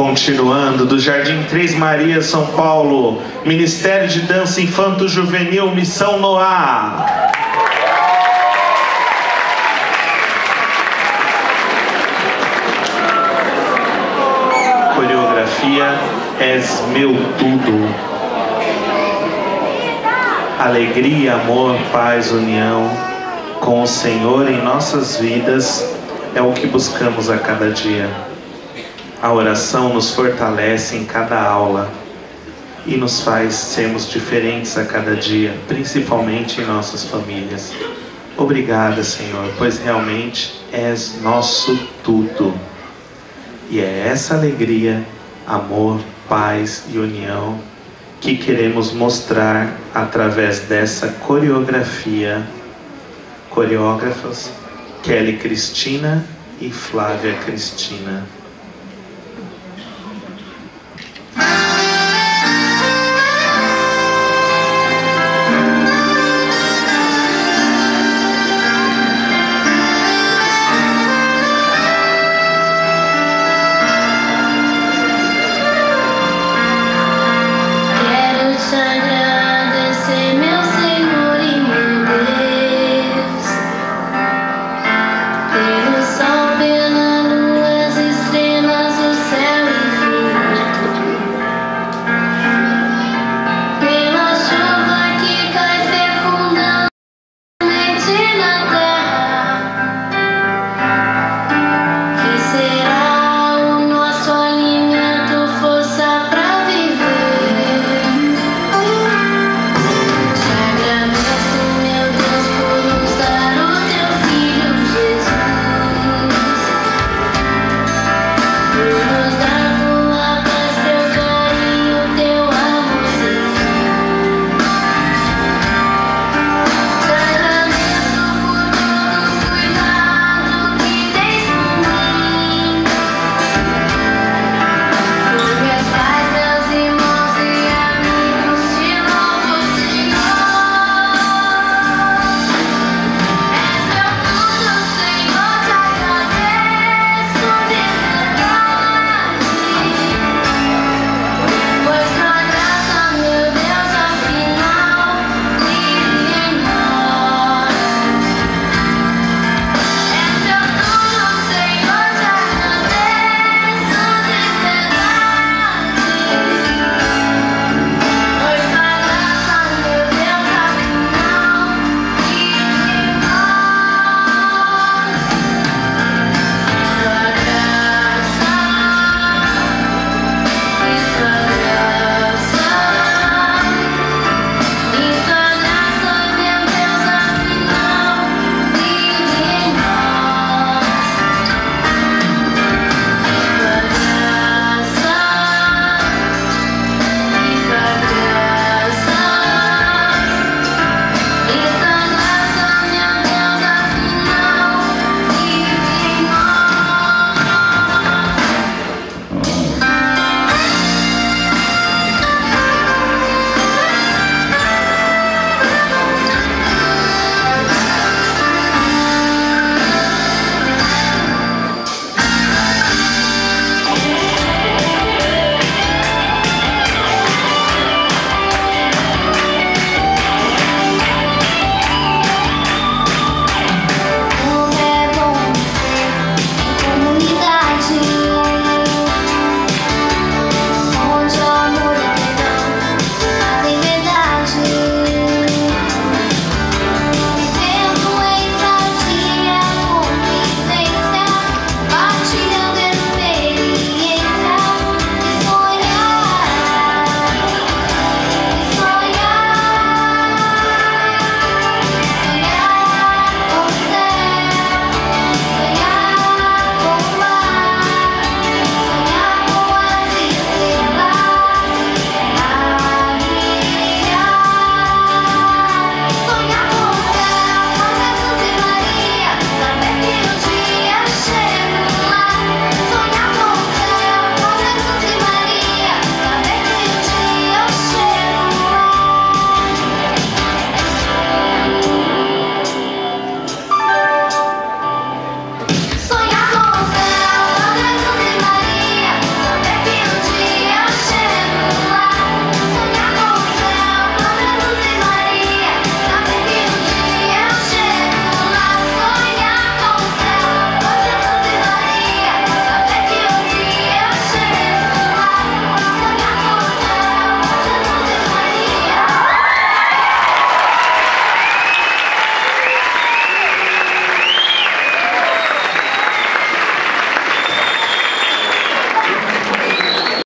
Continuando, do Jardim Três Marias, São Paulo, Ministério de Dança Infanto Juvenil, Missão Noá. Coreografia És Meu Tudo. Alegria, amor, paz, união com o Senhor em nossas vidas é o que buscamos a cada dia. A oração nos fortalece em cada aula e nos faz sermos diferentes a cada dia, principalmente em nossas famílias. Obrigada, Senhor, pois realmente és nosso tudo. E é essa alegria, amor, paz e união que queremos mostrar através dessa coreografia. Coreógrafas Kelly Cristina e Flávia Cristina.